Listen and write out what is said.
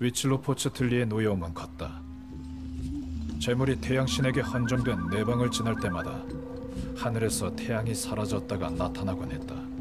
위칠로 포츠틀리의 노여움은 컸다. 재물이 태양신에게 헌정된 내방을 지날 때마다 하늘에서 태양이 사라졌다가 나타나곤 했다.